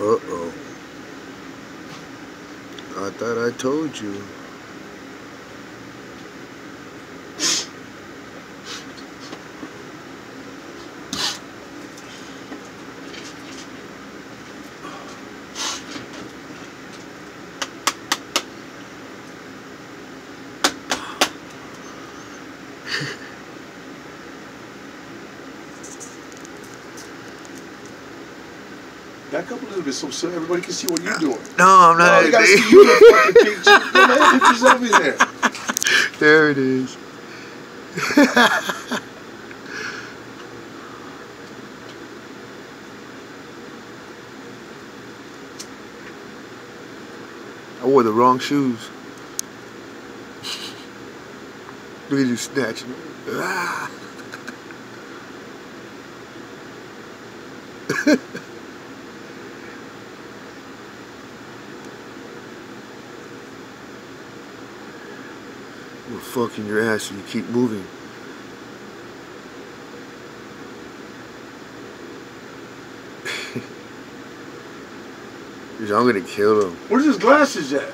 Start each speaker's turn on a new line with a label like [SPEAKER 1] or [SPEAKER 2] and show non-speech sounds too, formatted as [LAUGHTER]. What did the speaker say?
[SPEAKER 1] Uh-oh. I thought I told you.
[SPEAKER 2] Back up a little bit so, so everybody can see what you're doing.
[SPEAKER 1] No, I'm
[SPEAKER 2] No,
[SPEAKER 1] not.
[SPEAKER 2] you gotta see you the fucking picture. Don't have pictures of me there. [LAUGHS]
[SPEAKER 1] there it is. [LAUGHS] I wore the wrong shoes. [LAUGHS] Look at you snatching. Ah. We're fucking your ass if you keep moving. [LAUGHS] I'm gonna kill him.
[SPEAKER 2] Where's his glasses at?